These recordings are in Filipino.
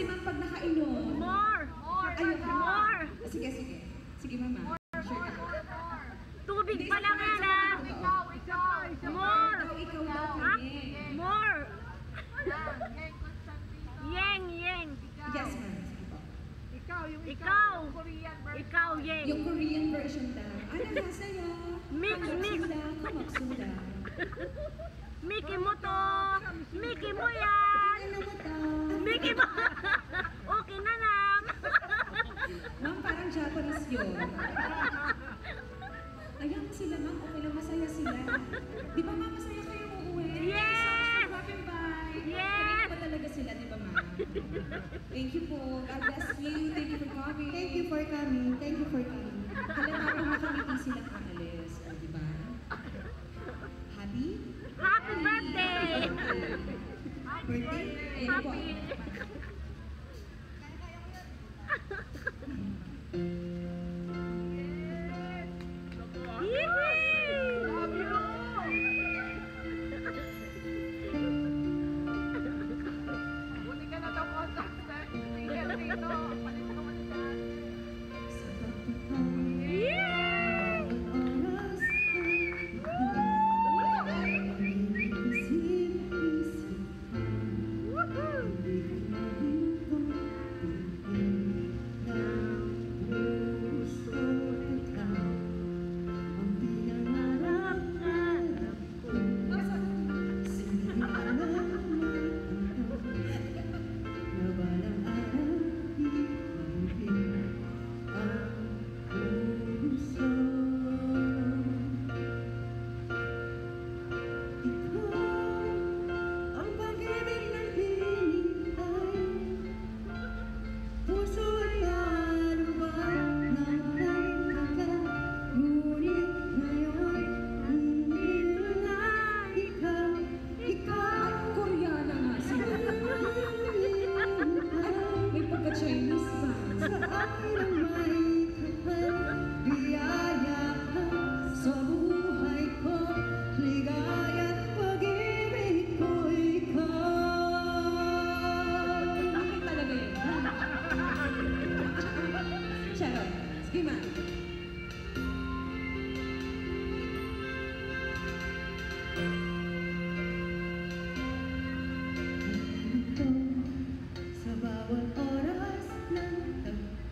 nakainom si ma'am pag nakainom? More! More! Ayun. More! Sige, sige. Sige, mama. Sure ka. Tubig pa lang yan ah! Ikaw, ikaw! More! Ikaw, ikaw daw Ha? kami. More! Yeng. Yeng, yeng! Ikaw. Yes, ma'am. Ikaw, yung Ikaw. Yung Korean version. Ikaw, yeng! Yung Korean version daw. Ano na sa'yo? Mix, mix. Kamaksula, kamaksula. Mickey mo to! Mickey mo yan! Mickey mo! okay na lang! Ma'am, parang Japanese yun. Ayan mo sila, ma'am. Okay lang, masaya sila. Di ba, ma'am, masaya kayo uuwi? Yes! Dropping by. Yes! Kanina talaga sila, di ba, ma'am? Thank you po. God bless you. Thank you for coming. Thank you for coming. Thank you for coming. Halata po nakangiti silang aalis. O,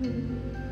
嗯。